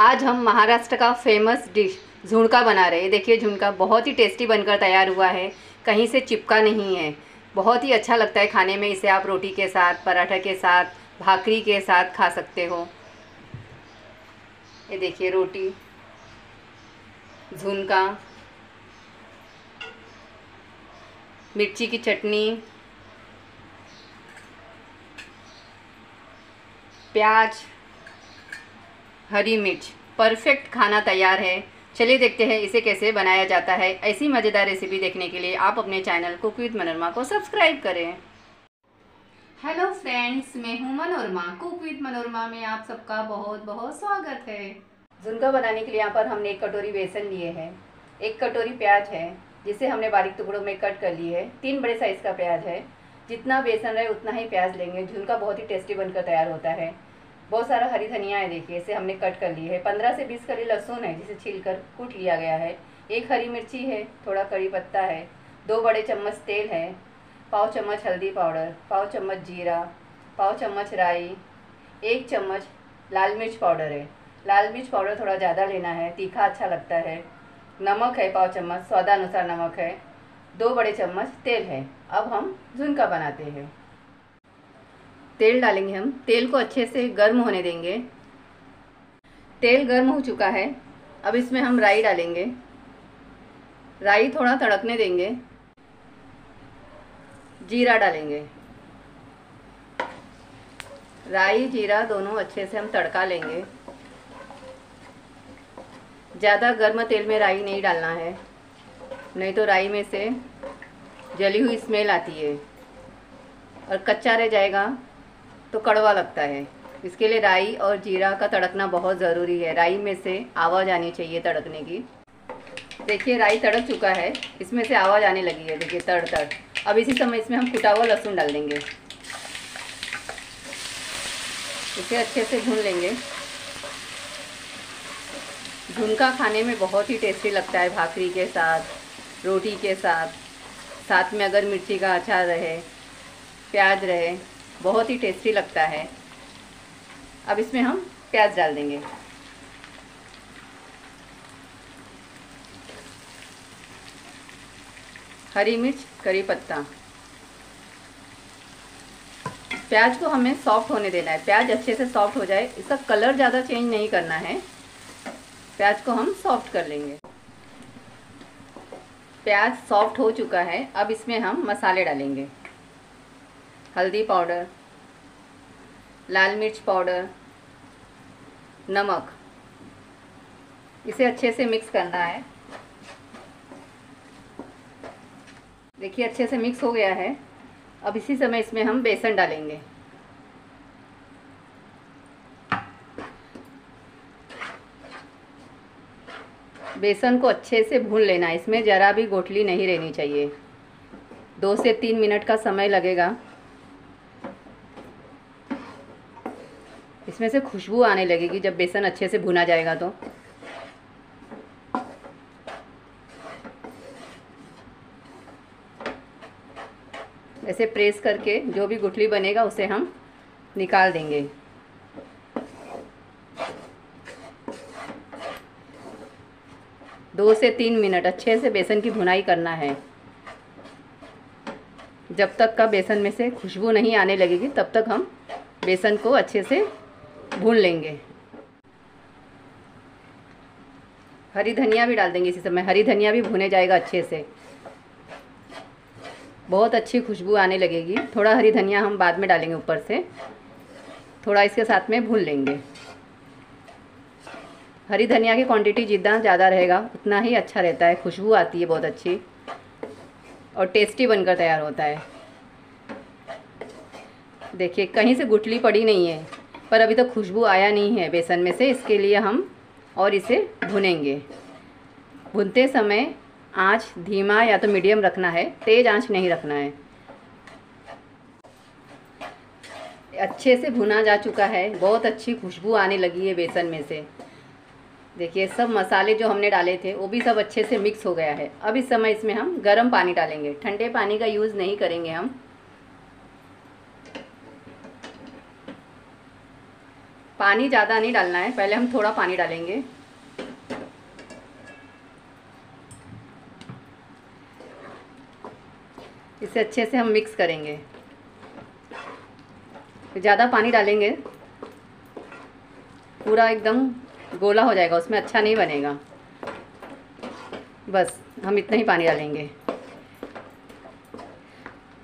आज हम महाराष्ट्र का फ़ेमस डिश झुणका बना रहे हैं। देखिए, झुणका बहुत ही टेस्टी बनकर तैयार हुआ है। कहीं से चिपका नहीं है। बहुत ही अच्छा लगता है खाने में। इसे आप रोटी के साथ, पराठा के साथ, भाकरी के साथ खा सकते हो। ये देखिए रोटी, झुणका, मिर्ची की चटनी, प्याज हरी मिर्च। परफेक्ट खाना तैयार है। चलिए देखते हैं इसे कैसे बनाया जाता है। ऐसी मज़ेदार रेसिपी देखने के लिए आप अपने चैनल कुक विद मनोरमा को सब्सक्राइब करें। हेलो फ्रेंड्स मैं हूँ मनोरमा कुक विद मनोरमा में आप सबका बहुत बहुत स्वागत है। झुनका बनाने के लिए यहाँ पर हमने एक कटोरी बेसन लिए है। एक कटोरी प्याज है जिसे हमने बारीक टुकड़ों में कट कर लिए है। तीन बड़े साइज़ का प्याज है। जितना बेसन रहे उतना ही प्याज लेंगे। झुनका बहुत ही टेस्टी बनकर तैयार होता है। बहुत सारा हरी धनिया है, देखिए, इसे हमने कट कर लिए है। पंद्रह से बीस करी लहसुन है, जिसे छील कर कूट लिया गया है। एक हरी मिर्ची है, थोड़ा कड़ी पत्ता है। दो बड़े चम्मच तेल है, पाव चम्मच हल्दी पाउडर, पाव चम्मच जीरा, पाव चम्मच राई, एक चम्मच लाल मिर्च पाउडर है। लाल मिर्च पाउडर थोड़ा ज़्यादा लेना है, तीखा अच्छा लगता है। नमक है पाव चम्मच, स्वादानुसार नमक है। दो बड़े चम्मच तेल है। अब हम झुनका बनाते हैं। तेल डालेंगे हम। तेल को अच्छे से गर्म होने देंगे। तेल गर्म हो चुका है। अब इसमें हम राई डालेंगे। राई थोड़ा तड़कने देंगे। जीरा डालेंगे। राई, जीरा दोनों अच्छे से हम तड़का लेंगे। ज़्यादा गर्म तेल में राई नहीं डालना है। नहीं तो राई में से जली हुई स्मेल आती है। और कच्चा रह जाएगा। तो कड़वा लगता है। इसके लिए राई और जीरा का तड़कना बहुत ज़रूरी है। राई में से आवाज़ आनी चाहिए तड़कने की। देखिए, राई तड़क चुका है। इसमें से आवाज़ आने लगी है। देखिए, तड़ तड़। अब इसी समय इसमें हम कुटा हुआ लहसुन डाल देंगे। इसे अच्छे से भून लेंगे। झुनका खाने में बहुत ही टेस्टी लगता है भाकरी के साथ, रोटी के साथ। साथ में अगर मिर्ची का अचार रहे, प्याज रहे बहुत ही टेस्टी लगता है। अब इसमें हम प्याज डाल देंगे। हरी मिर्च, करी पत्ता। प्याज को हमें सॉफ्ट होने देना है। प्याज अच्छे से सॉफ्ट हो जाए, इसका कलर ज़्यादा चेंज नहीं करना है। प्याज को हम सॉफ्ट कर लेंगे। प्याज सॉफ्ट हो चुका है, अब इसमें हम मसाले डालेंगे। हल्दी पाउडर, लाल मिर्च पाउडर, नमक। इसे अच्छे से मिक्स करना है। देखिए, अच्छे से मिक्स हो गया है। अब इसी समय इसमें हम बेसन डालेंगे। बेसन को अच्छे से भून लेना इसमें ज़रा भी गोटली नहीं रहनी चाहिए। दो से तीन मिनट का समय लगेगा। इसमें से खुशबू आने लगेगी जब बेसन अच्छे से भुना जाएगा तो। ऐसे प्रेस करके जो भी गुठली बनेगा उसे हम निकाल देंगे। दो से तीन मिनट अच्छे से बेसन की भुनाई करना है। जब तक का बेसन में से खुशबू नहीं आने लगेगी, तब तक हम बेसन को अच्छे से भून लेंगे। हरी धनिया भी डाल देंगे इसी समय। हरी धनिया भी भुने जाएगा अच्छे से। बहुत अच्छी खुशबू आने लगेगी। थोड़ा हरी धनिया हम बाद में डालेंगे ऊपर से। थोड़ा इसके साथ में भून लेंगे। हरी धनिया की क्वांटिटी जितना ज़्यादा रहेगा, उतना ही अच्छा रहता है। खुशबू आती है बहुत अच्छी। और टेस्टी बनकर तैयार होता है। देखिए, कहीं से गुटली पड़ी नहीं है। पर अभी तक तो खुशबू आया नहीं है बेसन में से, इसके लिए हम और इसे भुनेंगे। भुनते समय आँच धीमा या तो मीडियम रखना है, तेज़ आँच नहीं रखना है। अच्छे से भुना जा चुका है, बहुत अच्छी खुशबू आने लगी है बेसन में से। देखिए, सब मसाले जो हमने डाले थे, वो भी सब अच्छे से मिक्स हो गया है। अब इस समय इसमें हम गर्म पानी डालेंगे। ठंडे पानी का यूज़ नहीं करेंगे हम। पानी ज़्यादा नहीं डालना है, पहले हम थोड़ा पानी डालेंगे। इसे अच्छे से हम मिक्स करेंगे। ज़्यादा पानी डालेंगे, पूरा एकदम गोला हो जाएगा, उसमें अच्छा नहीं बनेगा। बस, हम इतना ही पानी डालेंगे।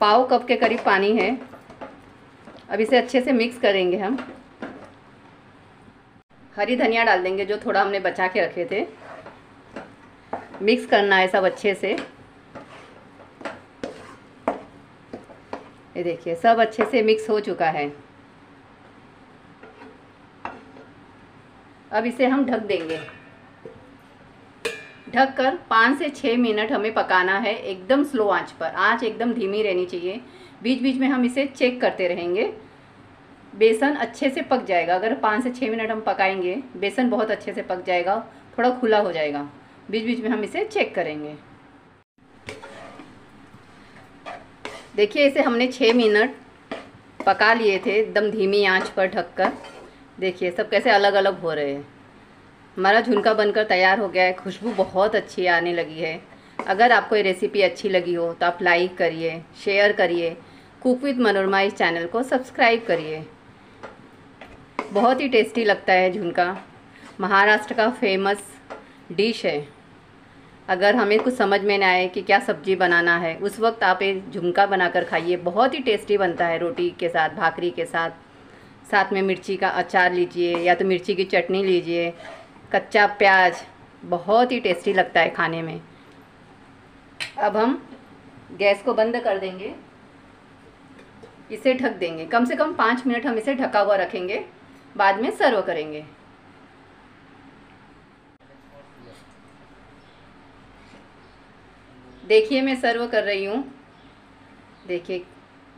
पाव कप के करीब पानी है। अब इसे अच्छे से मिक्स करेंगे हम। हरी धनिया डाल देंगे जो थोड़ा हमने बचा के रखे थे। मिक्स करना है सब अच्छे से। ये देखिए, सब अच्छे से मिक्स हो चुका है। अब इसे हम ढक देंगे। ढक कर पाँच से छः मिनट हमें पकाना है एकदम स्लो आँच पर। आँच एकदम धीमी रहनी चाहिए। बीच बीच में हम इसे चेक करते रहेंगे। बेसन अच्छे से पक जाएगा। अगर पाँच से छः मिनट हम पकाएँगे, बेसन बहुत अच्छे से पक जाएगा, थोड़ा खुला हो जाएगा। बीच बीच में हम इसे चेक करेंगे। देखिए, इसे हमने छः मिनट पका लिए थे, एकदम धीमी आँच पर ढककर। देखिए, सब कैसे अलग अलग हो रहे हैं। हमारा झुनका बनकर तैयार हो गया है। खुशबू बहुत अच्छी आने लगी है। अगर आपको ये रेसिपी अच्छी लगी हो तो आप लाइक करिए शेयर करिए। कुक विद मनोरमा इस चैनल को सब्सक्राइब करिए। बहुत ही टेस्टी लगता है झुनका। महाराष्ट्र का फ़ेमस डिश है। अगर हमें कुछ समझ में ना आए कि क्या सब्ज़ी बनाना है, उस वक्त आप एक झुमका बनाकर खाइए। बहुत ही टेस्टी बनता है रोटी के साथ, भाकरी के साथ। साथ में मिर्ची का अचार लीजिए या तो मिर्ची की चटनी लीजिए। कच्चा प्याज, बहुत ही टेस्टी लगता है खाने में। अब हम गैस को बंद कर देंगे। इसे ढक देंगे। कम से कम पाँच मिनट हम इसे ढका हुआ रखेंगे। बाद में सर्व करेंगे। देखिए, मैं सर्व कर रही हूँ। देखिए,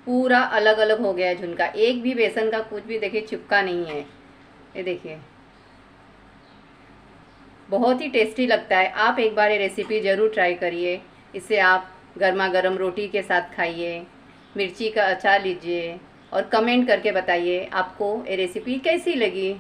पूरा अलग अलग हो गया है झुनका। एक भी बेसन का कुछ भी देखिए, चिपका नहीं है। ये देखिए। बहुत ही टेस्टी लगता है। आप एक बार ये रेसिपी ज़रूर ट्राई करिए। इसे आप गर्मा गर्म रोटी के साथ खाइए। मिर्ची का अचार लीजिए। और कमेंट करके बताइए आपको ये रेसिपी कैसी लगी।